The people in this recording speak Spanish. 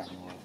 extraño.